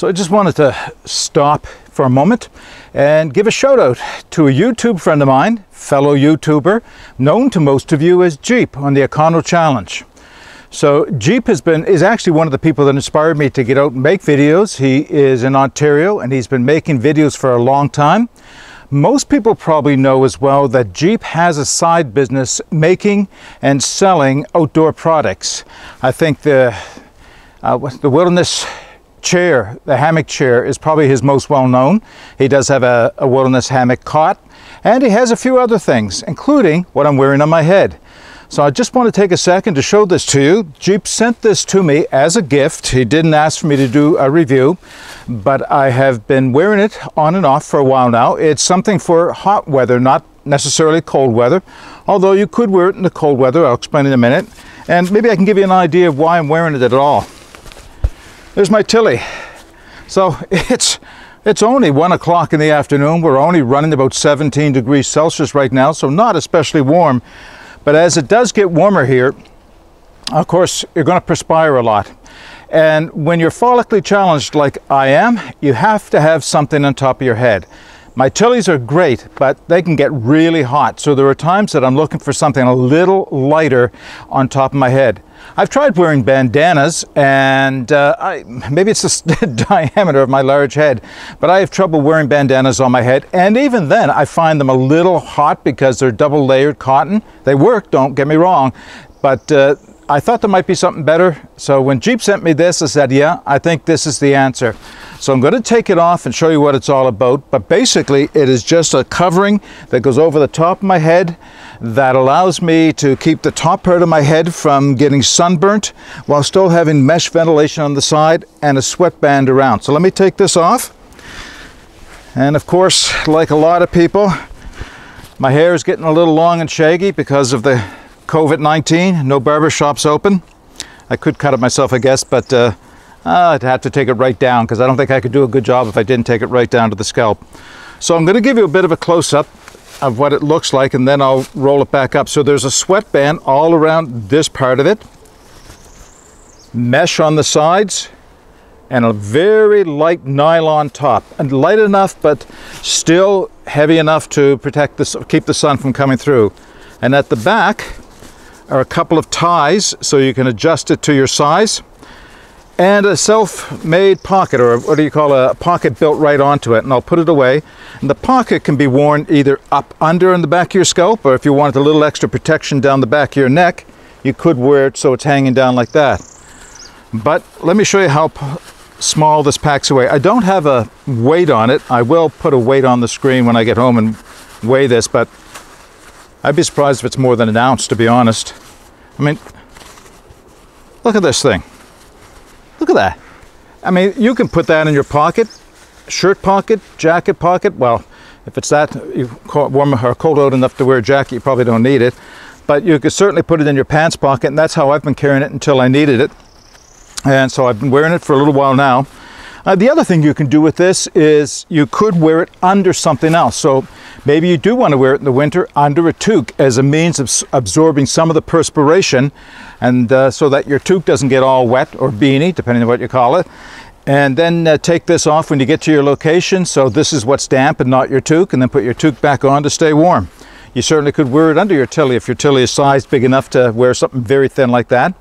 So I just wanted to stop for a moment and give a shout out to a YouTube friend of mine, fellow YouTuber, known to most of you as Jeep on the EconoChallenge. So Jeep has been is actually one of the people that inspired me to get out and make videos. He is in Ontario and he's been making videos for a long time. Most people probably know as well that Jeep has a side business making and selling outdoor products. I think the uh, the wilderness chair, the hammock chair, is probably his most well known. He does have a, a wilderness hammock cot, and he has a few other things, including what I'm wearing on my head. So I just want to take a second to show this to you. Jeep sent this to me as a gift. He didn't ask for me to do a review, but I have been wearing it on and off for a while now. It's something for hot weather, not necessarily cold weather, although you could wear it in the cold weather. I'll explain in a minute. And maybe I can give you an idea of why I'm wearing it at all. There's my Tilley. So it's it's only one o'clock in the afternoon. We're only running about 17 degrees Celsius right now, so not especially warm. But as it does get warmer here, of course, you're going to perspire a lot. And when you're follically challenged like I am, you have to have something on top of your head. My Tilleys are great, but they can get really hot. So there are times that I'm looking for something a little lighter on top of my head. I've tried wearing bandanas, and uh, I, maybe it's the diameter of my large head, but I have trouble wearing bandanas on my head. And even then, I find them a little hot because they're double layered cotton. They work, don't get me wrong, but uh, I thought there might be something better. So when Jeep sent me this, I said, yeah, I think this is the answer. So I'm going to take it off and show you what it's all about. But basically, it is just a covering that goes over the top of my head that allows me to keep the top part of my head from getting sunburnt while still having mesh ventilation on the side and a sweatband around. So let me take this off. And of course, like a lot of people, my hair is getting a little long and shaggy because of the COVID-19. No barber shops open. I could cut it myself, I guess, but uh, I'd have to take it right down because I don't think I could do a good job if I didn't take it right down to the scalp. So I'm going to give you a bit of a close-up of what it looks like and then I'll roll it back up. So there's a sweatband all around this part of it, mesh on the sides, and a very light nylon top. And light enough, but still heavy enough to protect this, keep the sun from coming through. And at the back are a couple of ties so you can adjust it to your size. And a self-made pocket or what do you call a pocket built right onto it and I'll put it away. And the pocket can be worn either up under in the back of your scalp or if you wanted a little extra protection down the back of your neck you could wear it so it's hanging down like that. But let me show you how small this packs away. I don't have a weight on it. I will put a weight on the screen when I get home and weigh this but I'd be surprised if it's more than an ounce to be honest I mean look at this thing Look at that. I mean, you can put that in your pocket, shirt pocket, jacket pocket. Well, if it's that warm or cold out enough to wear a jacket, you probably don't need it. But you could certainly put it in your pants pocket, and that's how I've been carrying it until I needed it. And so I've been wearing it for a little while now. Uh, the other thing you can do with this is you could wear it under something else. So maybe you do want to wear it in the winter under a toque as a means of absorbing some of the perspiration and uh, so that your toque doesn't get all wet or beanie, depending on what you call it. And then uh, take this off when you get to your location. So this is what's damp and not your toque, and then put your toque back on to stay warm. You certainly could wear it under your Tilley if your Tilley is sized big enough to wear something very thin like that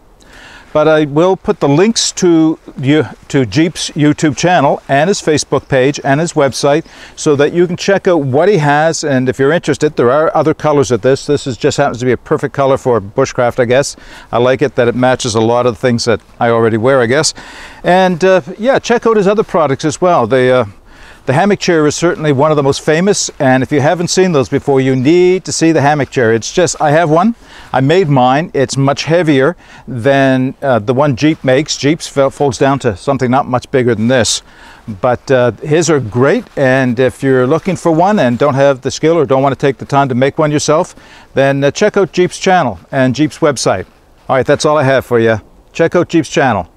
but I will put the links to you to Jeep's YouTube channel and his Facebook page and his website so that you can check out what he has. And if you're interested there are other colors of this. This is just happens to be a perfect color for bushcraft I guess. I like it that it matches a lot of the things that I already wear I guess. And uh, yeah check out his other products as well. They uh, the hammock chair is certainly one of the most famous, and if you haven't seen those before, you need to see the hammock chair. It's just, I have one. I made mine. It's much heavier than uh, the one Jeep makes. Jeep's folds down to something not much bigger than this. But uh, his are great, and if you're looking for one and don't have the skill or don't want to take the time to make one yourself, then uh, check out Jeep's channel and Jeep's website. All right, that's all I have for you. Check out Jeep's channel.